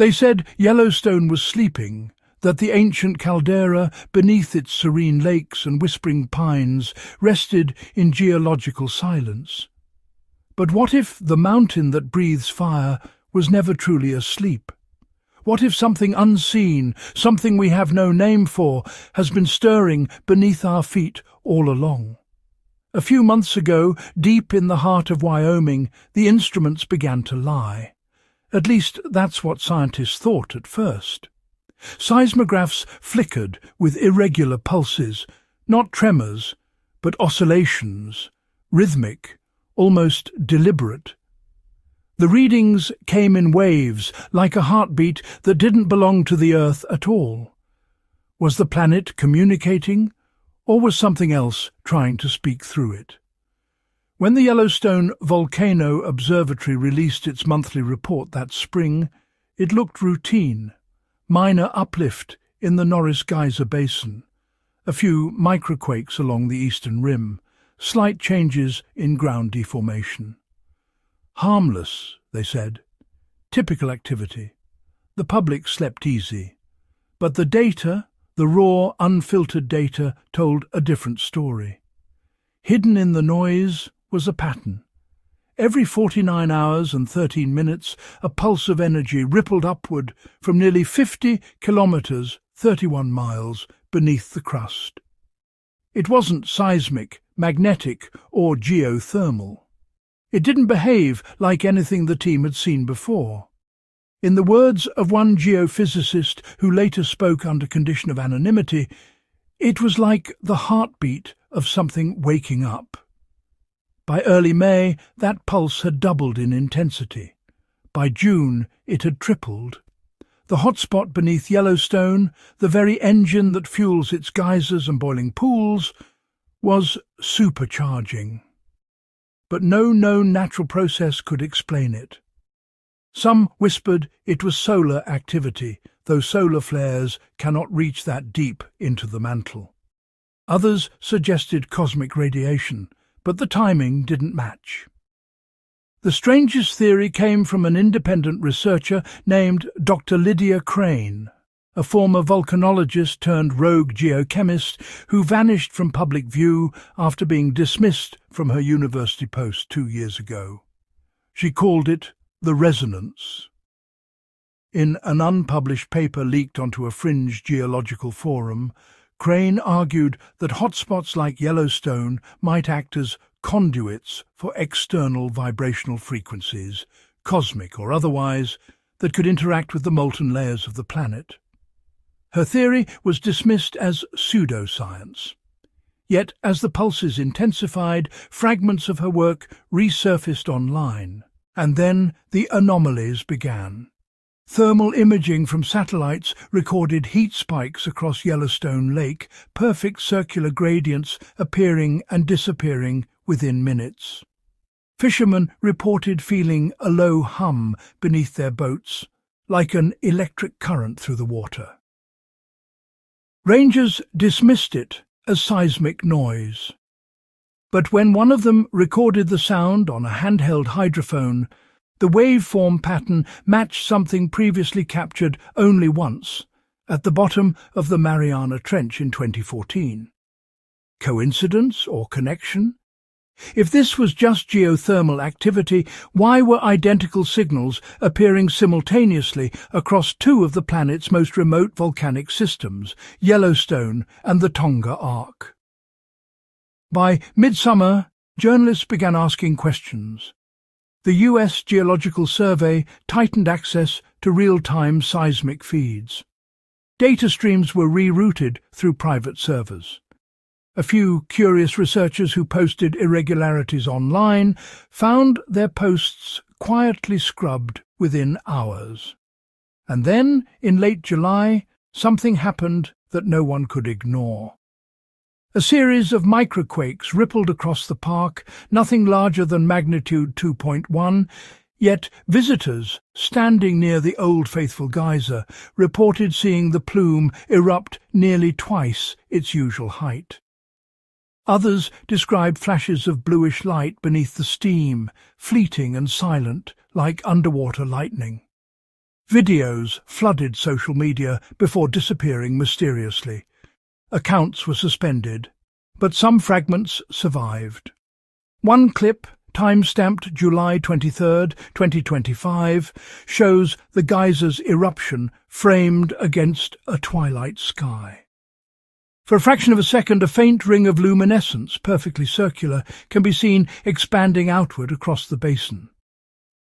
They said Yellowstone was sleeping, that the ancient caldera, beneath its serene lakes and whispering pines, rested in geological silence. But what if the mountain that breathes fire was never truly asleep? What if something unseen, something we have no name for, has been stirring beneath our feet all along? A few months ago, deep in the heart of Wyoming, the instruments began to lie. At least that's what scientists thought at first. Seismographs flickered with irregular pulses, not tremors, but oscillations, rhythmic, almost deliberate. The readings came in waves, like a heartbeat that didn't belong to the Earth at all. Was the planet communicating, or was something else trying to speak through it? When the Yellowstone Volcano Observatory released its monthly report that spring, it looked routine minor uplift in the Norris Geyser Basin, a few microquakes along the eastern rim, slight changes in ground deformation. Harmless, they said. Typical activity. The public slept easy. But the data, the raw, unfiltered data, told a different story. Hidden in the noise was a pattern. Every 49 hours and 13 minutes, a pulse of energy rippled upward from nearly 50 kilometres, 31 miles, beneath the crust. It wasn't seismic, magnetic, or geothermal. It didn't behave like anything the team had seen before. In the words of one geophysicist who later spoke under condition of anonymity, it was like the heartbeat of something waking up. By early May, that pulse had doubled in intensity. By June, it had tripled. The hotspot beneath Yellowstone, the very engine that fuels its geysers and boiling pools, was supercharging. But no known natural process could explain it. Some whispered it was solar activity, though solar flares cannot reach that deep into the mantle. Others suggested cosmic radiation, but the timing didn't match. The strangest theory came from an independent researcher named Dr. Lydia Crane, a former volcanologist turned rogue geochemist who vanished from public view after being dismissed from her university post two years ago. She called it the resonance. In an unpublished paper leaked onto a fringe geological forum, Crane argued that hotspots like Yellowstone might act as conduits for external vibrational frequencies, cosmic or otherwise, that could interact with the molten layers of the planet. Her theory was dismissed as pseudoscience. Yet, as the pulses intensified, fragments of her work resurfaced online, and then the anomalies began. Thermal imaging from satellites recorded heat spikes across Yellowstone Lake, perfect circular gradients appearing and disappearing within minutes. Fishermen reported feeling a low hum beneath their boats, like an electric current through the water. Rangers dismissed it as seismic noise. But when one of them recorded the sound on a handheld hydrophone, the waveform pattern matched something previously captured only once, at the bottom of the Mariana Trench in 2014. Coincidence or connection? If this was just geothermal activity, why were identical signals appearing simultaneously across two of the planet's most remote volcanic systems, Yellowstone and the Tonga Arc? By midsummer, journalists began asking questions. The U.S. Geological Survey tightened access to real-time seismic feeds. Data streams were rerouted through private servers. A few curious researchers who posted irregularities online found their posts quietly scrubbed within hours. And then, in late July, something happened that no one could ignore. A series of microquakes rippled across the park, nothing larger than magnitude 2.1, yet visitors standing near the Old Faithful geyser reported seeing the plume erupt nearly twice its usual height. Others described flashes of bluish light beneath the steam, fleeting and silent, like underwater lightning. Videos flooded social media before disappearing mysteriously. Accounts were suspended, but some fragments survived. One clip, time-stamped July 23, 2025, shows the geyser's eruption framed against a twilight sky. For a fraction of a second, a faint ring of luminescence, perfectly circular, can be seen expanding outward across the basin.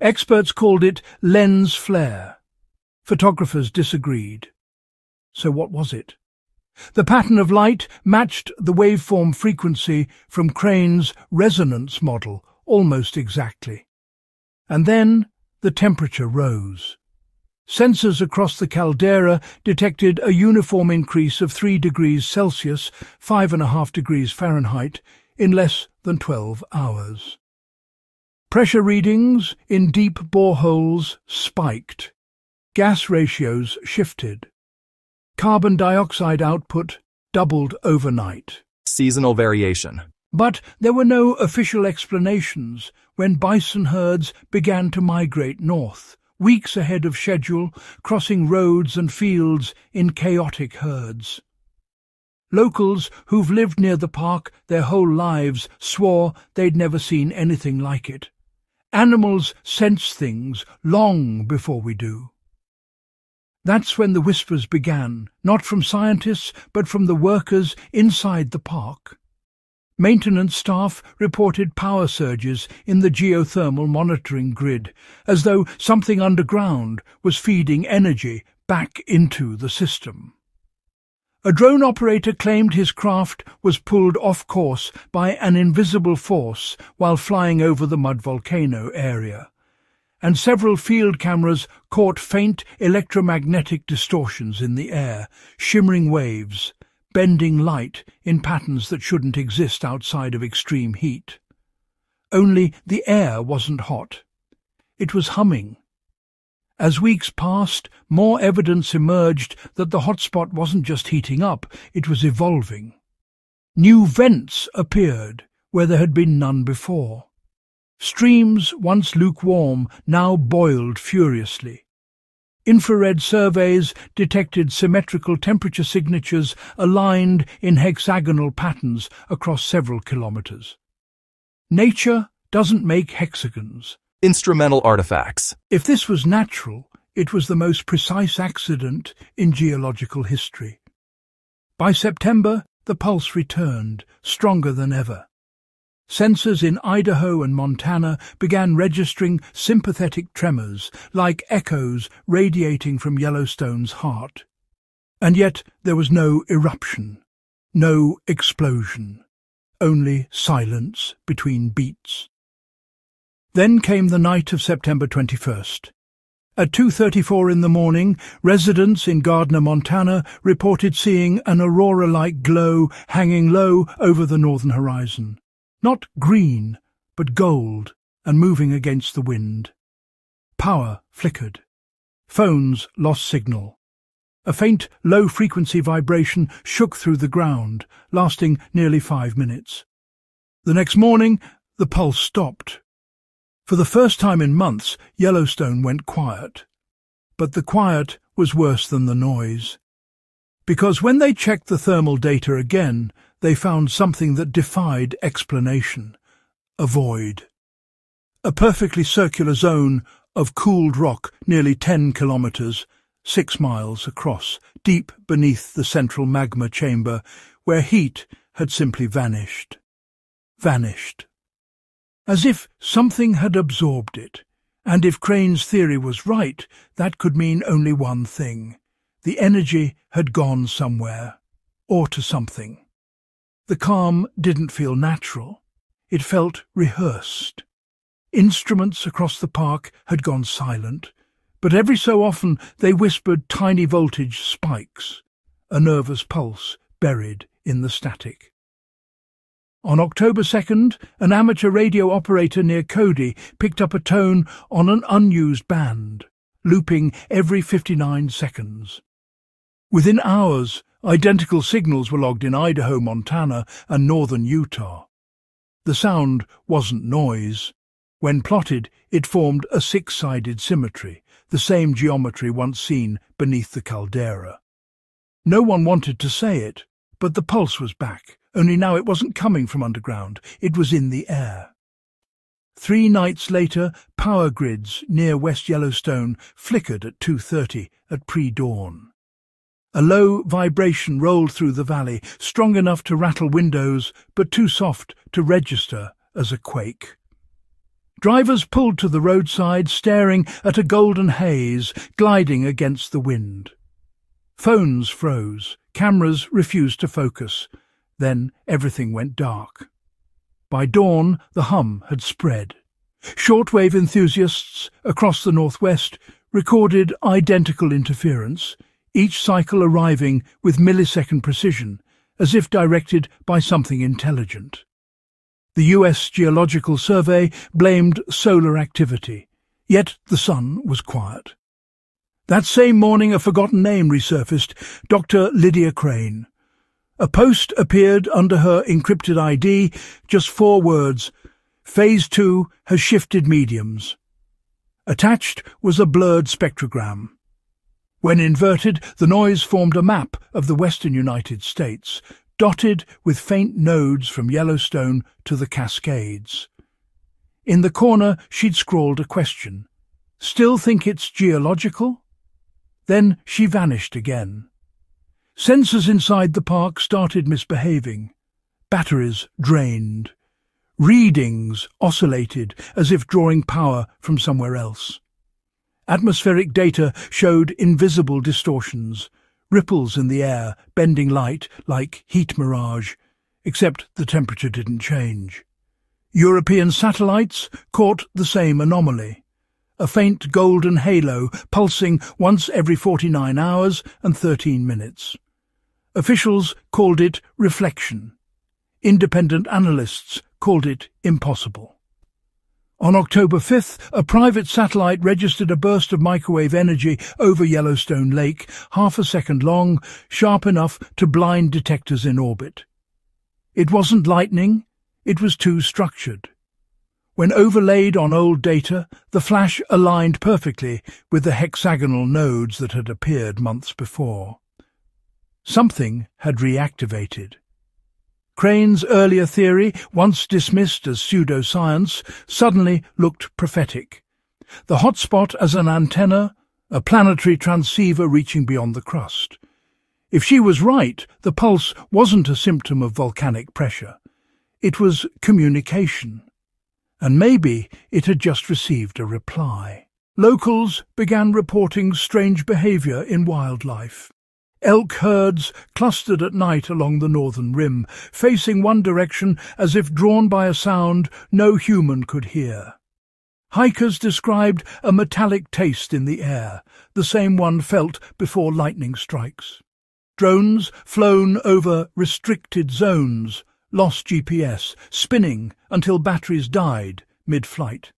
Experts called it lens flare. Photographers disagreed. So what was it? The pattern of light matched the waveform frequency from Crane's resonance model almost exactly. And then the temperature rose. Sensors across the caldera detected a uniform increase of 3 degrees Celsius, 5.5 degrees Fahrenheit, in less than 12 hours. Pressure readings in deep boreholes spiked. Gas ratios shifted. Carbon dioxide output doubled overnight. Seasonal variation. But there were no official explanations when bison herds began to migrate north weeks ahead of schedule, crossing roads and fields in chaotic herds. Locals who've lived near the park their whole lives swore they'd never seen anything like it. Animals sense things long before we do. That's when the whispers began, not from scientists, but from the workers inside the park. Maintenance staff reported power surges in the geothermal monitoring grid, as though something underground was feeding energy back into the system. A drone operator claimed his craft was pulled off course by an invisible force while flying over the mud volcano area, and several field cameras caught faint electromagnetic distortions in the air, shimmering waves, bending light in patterns that shouldn't exist outside of extreme heat. Only the air wasn't hot. It was humming. As weeks passed, more evidence emerged that the hotspot wasn't just heating up, it was evolving. New vents appeared where there had been none before. Streams, once lukewarm, now boiled furiously. Infrared surveys detected symmetrical temperature signatures aligned in hexagonal patterns across several kilometres. Nature doesn't make hexagons. Instrumental artifacts. If this was natural, it was the most precise accident in geological history. By September, the pulse returned, stronger than ever. Sensors in Idaho and Montana began registering sympathetic tremors, like echoes radiating from Yellowstone's heart. And yet there was no eruption, no explosion, only silence between beats. Then came the night of September 21st. At 2.34 in the morning, residents in Gardiner, Montana reported seeing an aurora-like glow hanging low over the northern horizon. Not green, but gold, and moving against the wind. Power flickered. Phones lost signal. A faint, low-frequency vibration shook through the ground, lasting nearly five minutes. The next morning, the pulse stopped. For the first time in months, Yellowstone went quiet. But the quiet was worse than the noise. Because when they checked the thermal data again, they found something that defied explanation. A void. A perfectly circular zone of cooled rock nearly ten kilometres, six miles across, deep beneath the central magma chamber, where heat had simply vanished. Vanished. As if something had absorbed it, and if Crane's theory was right, that could mean only one thing. The energy had gone somewhere, or to something. The calm didn't feel natural. It felt rehearsed. Instruments across the park had gone silent, but every so often they whispered tiny voltage spikes, a nervous pulse buried in the static. On October 2nd, an amateur radio operator near Cody picked up a tone on an unused band, looping every 59 seconds. Within hours, Identical signals were logged in Idaho, Montana, and northern Utah. The sound wasn't noise. When plotted, it formed a six-sided symmetry, the same geometry once seen beneath the caldera. No one wanted to say it, but the pulse was back, only now it wasn't coming from underground, it was in the air. Three nights later, power grids near West Yellowstone flickered at 2.30 at pre-dawn. A low vibration rolled through the valley, strong enough to rattle windows, but too soft to register as a quake. Drivers pulled to the roadside, staring at a golden haze gliding against the wind. Phones froze, cameras refused to focus. Then everything went dark. By dawn, the hum had spread. Shortwave enthusiasts across the northwest recorded identical interference, each cycle arriving with millisecond precision, as if directed by something intelligent. The US Geological Survey blamed solar activity, yet the sun was quiet. That same morning a forgotten name resurfaced, Dr. Lydia Crane. A post appeared under her encrypted ID, just four words, Phase 2 has shifted mediums. Attached was a blurred spectrogram. When inverted, the noise formed a map of the western United States, dotted with faint nodes from Yellowstone to the Cascades. In the corner, she'd scrawled a question. Still think it's geological? Then she vanished again. Sensors inside the park started misbehaving. Batteries drained. Readings oscillated as if drawing power from somewhere else. Atmospheric data showed invisible distortions, ripples in the air, bending light like heat mirage, except the temperature didn't change. European satellites caught the same anomaly. A faint golden halo pulsing once every 49 hours and 13 minutes. Officials called it reflection. Independent analysts called it impossible. On October 5th, a private satellite registered a burst of microwave energy over Yellowstone Lake, half a second long, sharp enough to blind detectors in orbit. It wasn't lightning, it was too structured. When overlaid on old data, the flash aligned perfectly with the hexagonal nodes that had appeared months before. Something had reactivated. Crane's earlier theory, once dismissed as pseudoscience, suddenly looked prophetic. The hotspot as an antenna, a planetary transceiver reaching beyond the crust. If she was right, the pulse wasn't a symptom of volcanic pressure. It was communication. And maybe it had just received a reply. Locals began reporting strange behaviour in wildlife. Elk herds clustered at night along the northern rim, facing one direction as if drawn by a sound no human could hear. Hikers described a metallic taste in the air, the same one felt before lightning strikes. Drones flown over restricted zones, lost GPS, spinning until batteries died mid-flight.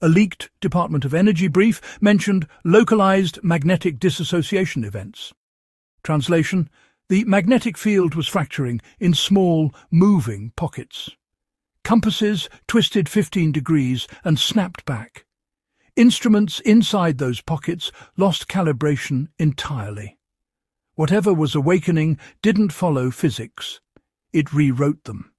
A leaked Department of Energy brief mentioned localized magnetic dissociation events. Translation, the magnetic field was fracturing in small, moving pockets. Compasses twisted 15 degrees and snapped back. Instruments inside those pockets lost calibration entirely. Whatever was awakening didn't follow physics. It rewrote them.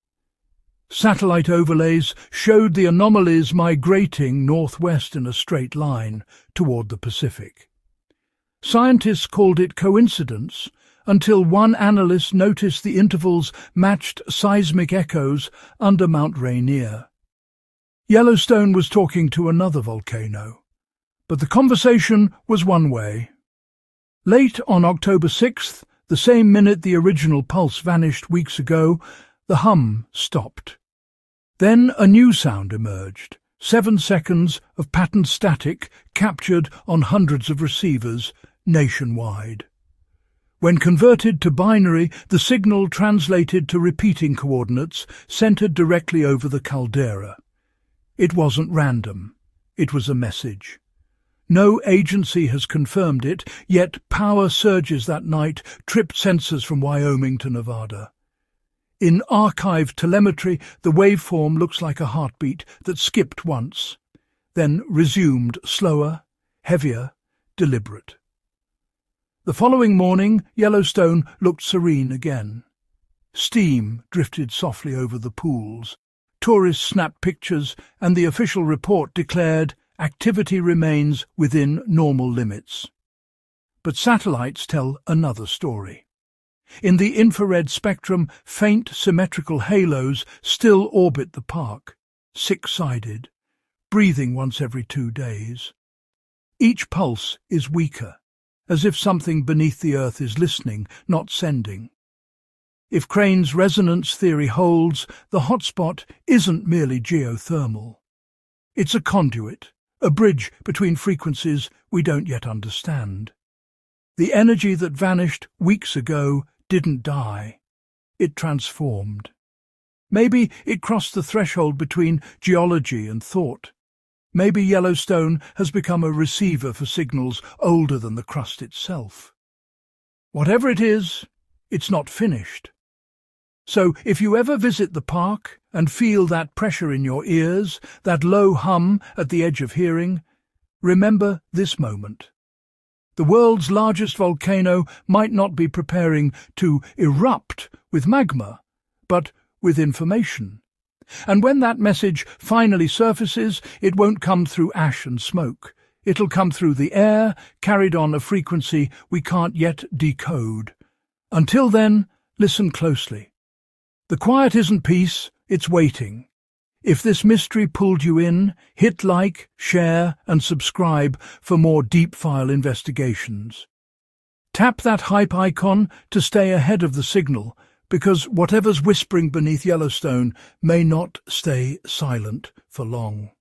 Satellite overlays showed the anomalies migrating northwest in a straight line toward the Pacific. Scientists called it coincidence until one analyst noticed the intervals matched seismic echoes under Mount Rainier. Yellowstone was talking to another volcano, but the conversation was one way. Late on October 6th, the same minute the original pulse vanished weeks ago, the hum stopped. Then a new sound emerged, seven seconds of patterned static captured on hundreds of receivers nationwide. When converted to binary, the signal translated to repeating coordinates centered directly over the caldera. It wasn't random. It was a message. No agency has confirmed it, yet power surges that night tripped sensors from Wyoming to Nevada. In archived telemetry, the waveform looks like a heartbeat that skipped once, then resumed slower, heavier, deliberate. The following morning, Yellowstone looked serene again. Steam drifted softly over the pools. Tourists snapped pictures, and the official report declared activity remains within normal limits. But satellites tell another story. In the infrared spectrum, faint symmetrical halos still orbit the park, six-sided, breathing once every two days. Each pulse is weaker, as if something beneath the earth is listening, not sending. If Crane's resonance theory holds, the hotspot isn't merely geothermal. It's a conduit, a bridge between frequencies we don't yet understand. The energy that vanished weeks ago didn't die. It transformed. Maybe it crossed the threshold between geology and thought. Maybe Yellowstone has become a receiver for signals older than the crust itself. Whatever it is, it's not finished. So if you ever visit the park and feel that pressure in your ears, that low hum at the edge of hearing, remember this moment. The world's largest volcano might not be preparing to erupt with magma, but with information. And when that message finally surfaces, it won't come through ash and smoke. It'll come through the air, carried on a frequency we can't yet decode. Until then, listen closely. The quiet isn't peace, it's waiting. If this mystery pulled you in, hit like, share and subscribe for more deep file investigations. Tap that hype icon to stay ahead of the signal, because whatever's whispering beneath Yellowstone may not stay silent for long.